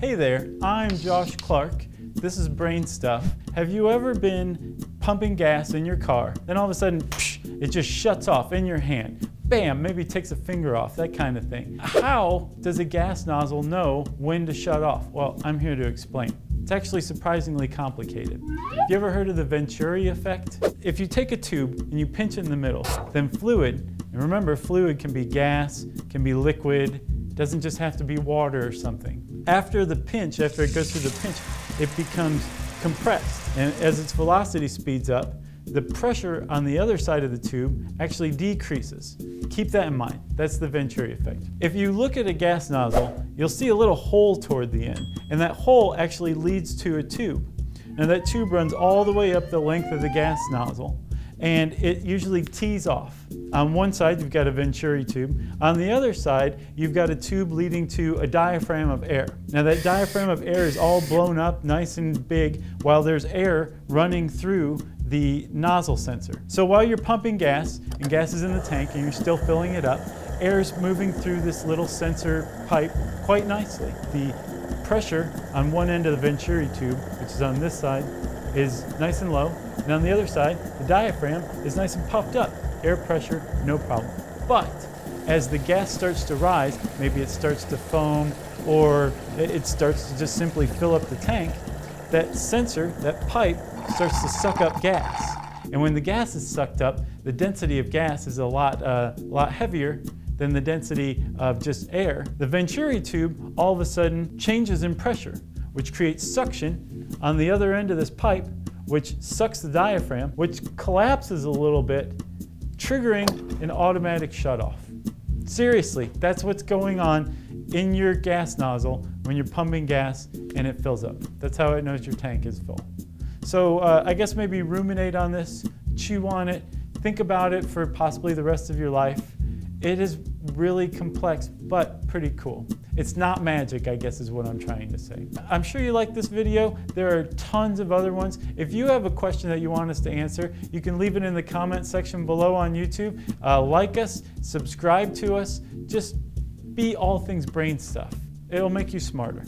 Hey there, I'm Josh Clark. This is Brain Stuff. Have you ever been pumping gas in your car, then all of a sudden, psh, it just shuts off in your hand? Bam, maybe takes a finger off, that kind of thing. How does a gas nozzle know when to shut off? Well, I'm here to explain. It's actually surprisingly complicated. Have you ever heard of the Venturi effect? If you take a tube and you pinch it in the middle, then fluid, and remember fluid can be gas, can be liquid, doesn't just have to be water or something. After the pinch, after it goes through the pinch, it becomes compressed. And as its velocity speeds up, the pressure on the other side of the tube actually decreases. Keep that in mind. That's the Venturi effect. If you look at a gas nozzle, you'll see a little hole toward the end, and that hole actually leads to a tube. Now that tube runs all the way up the length of the gas nozzle and it usually tees off. On one side, you've got a Venturi tube. On the other side, you've got a tube leading to a diaphragm of air. Now that diaphragm of air is all blown up nice and big while there's air running through the nozzle sensor. So while you're pumping gas, and gas is in the tank and you're still filling it up, air is moving through this little sensor pipe quite nicely. The pressure on one end of the Venturi tube, which is on this side, is nice and low. And on the other side, the diaphragm is nice and puffed up. Air pressure, no problem. But as the gas starts to rise, maybe it starts to foam or it starts to just simply fill up the tank, that sensor, that pipe, starts to suck up gas. And when the gas is sucked up, the density of gas is a lot, uh, lot heavier than the density of just air. The Venturi tube all of a sudden changes in pressure which creates suction on the other end of this pipe, which sucks the diaphragm, which collapses a little bit, triggering an automatic shutoff. Seriously, that's what's going on in your gas nozzle when you're pumping gas and it fills up. That's how it knows your tank is full. So uh, I guess maybe ruminate on this, chew on it, think about it for possibly the rest of your life. It is really complex, but pretty cool. It's not magic, I guess is what I'm trying to say. I'm sure you like this video. There are tons of other ones. If you have a question that you want us to answer, you can leave it in the comment section below on YouTube. Uh, like us, subscribe to us, just be all things brain stuff. It'll make you smarter.